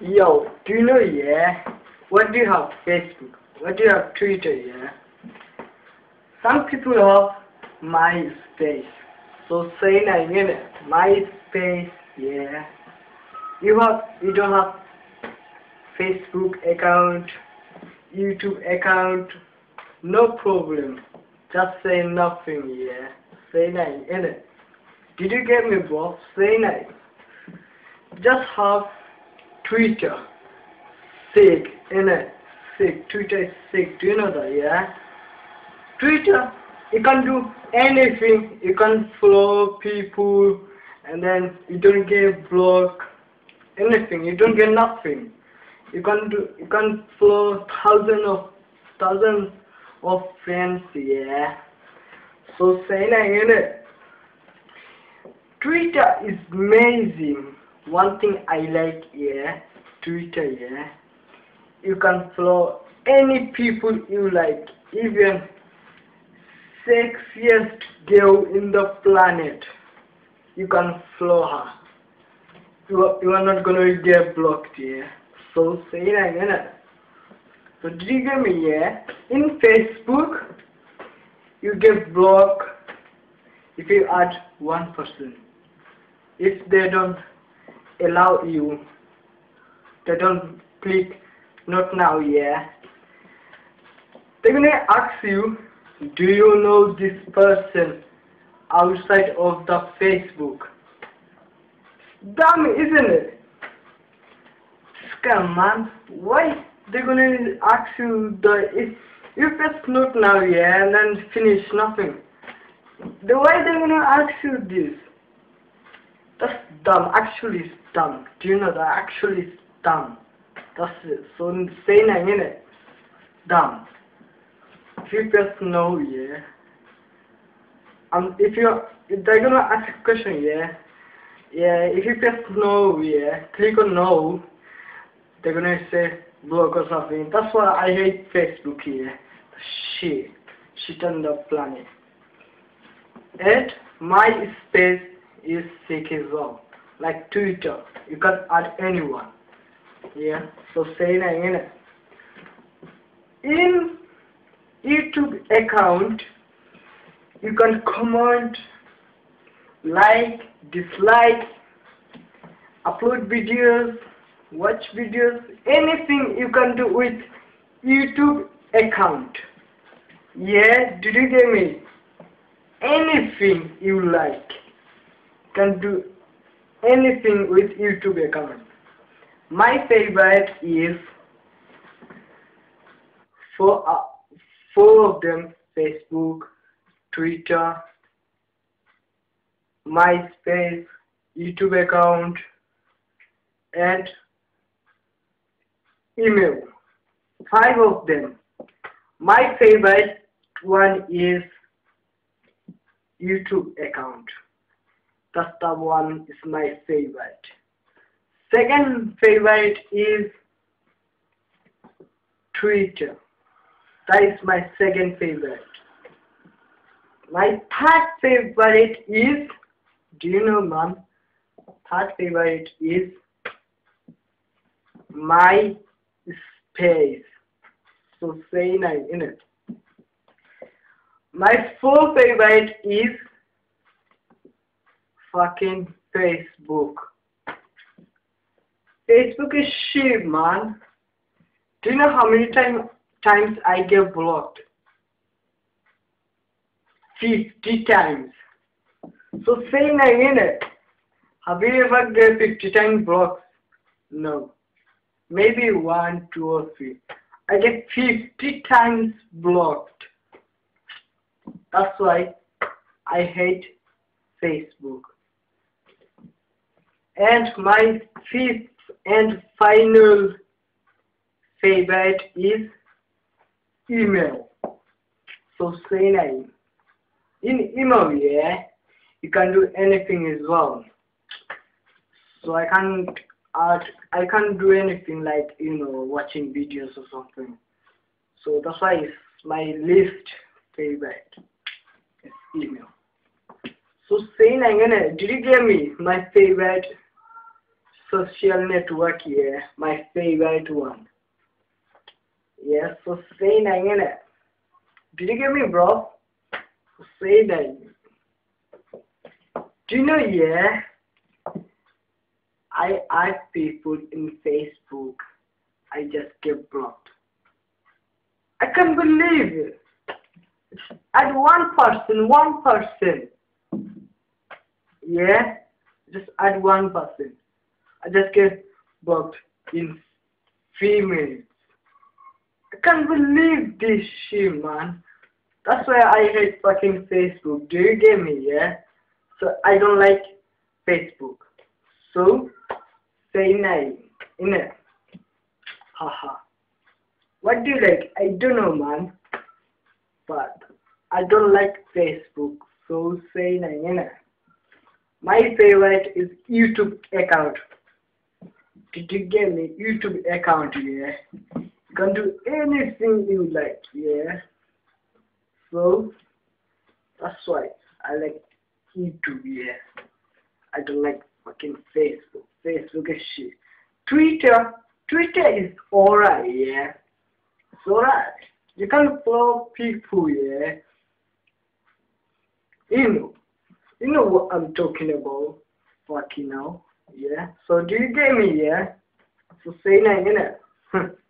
Yo, do you know, yeah? What do you have Facebook? What do you have Twitter, yeah? Some people have MySpace. So say na yun MySpace, yeah. You have, you don't have Facebook account, YouTube account, no problem. Just say nothing, yeah. Say na yun Did you get me, bro? Say na. Just have Twitter. Sick, innit? Sick. Twitter is sick. Do you know that, yeah? Twitter, you can do anything. You can follow people and then you don't get blocked. Anything. You don't get nothing. You can do you can follow thousands of thousands of friends, yeah. So say na innit? Twitter is amazing. One thing I like here, Twitter yeah. You can follow any people you like, even sexiest girl in the planet. You can follow her. You are, you are not gonna get blocked yeah. So say that again. So did you get me yeah? In Facebook you get blocked if you add one person. If they don't allow you, they don't click not now, yeah. They're gonna ask you, do you know this person outside of the Facebook? Dumb, isn't it? Scam, man. Why they're gonna ask you the if you press not now, yeah, and then finish nothing. The why they're gonna ask you this? That's dumb. Actually, it's dumb. Do you know that? Actually, it's dumb. That's it. So say na it. Dumb. If you press no, yeah. Um, if you they're gonna ask a question, yeah. Yeah, if you press no, yeah, click on no, they're gonna say block or something. That's why I hate Facebook here. Shit. Shit on the planet. And MySpace is sick as well. Like Twitter. You can add anyone. Yeah. So say that in in YouTube account you can comment, like, dislike, upload videos, watch videos, anything you can do with YouTube account. Yeah, did you get me? Anything you like can do anything with YouTube account. My favorite is four, uh, four of them Facebook, Twitter, MySpace, YouTube account, and email. Five of them. My favorite one is YouTube account. The one is my favorite. Second favorite is Twitter. That is my second favorite. My third favorite is, do you know mom? Third favorite is my space. So say nine in it. My fourth favorite is fucking Facebook. Facebook is shit, man. Do you know how many time, times I get blocked? 50 times. So say nine in it. Have you ever get 50 times blocked? No. Maybe one, two, or three. I get 50 times blocked. That's why I hate Facebook. And my fifth and final favorite is email. So say name. In email, yeah, you can do anything as well. So I can't I can't do anything like you know watching videos or something. So that's why it's my least favorite is email. So saying I'm gonna uh, did you get me my favorite social network yeah, my favorite one. Yes, so say nine in it. Did you get me, bro? Say nine. Do you know, yeah? I add people in Facebook. I just get blocked. I can't believe it. Add one person, one person. Yeah? Just add one person. I just get blocked in three minutes. I can't believe this shit, man. That's why I hate fucking Facebook. Do you get me, yeah? So I don't like Facebook. So, say nine. In it. Haha. What do you like? I don't know, man. But I don't like Facebook. So, say nine. In it. My favorite is YouTube account. Did you get me? YouTube account, yeah. You can do anything you like, yeah. So that's why I like YouTube, yeah. I don't like fucking Facebook. Facebook is shit. Twitter, Twitter is alright, yeah. It's alright. You can follow people, yeah. You know, you know what I'm talking about, fucking now, yeah. So do you get me, yeah? So say nine, innit?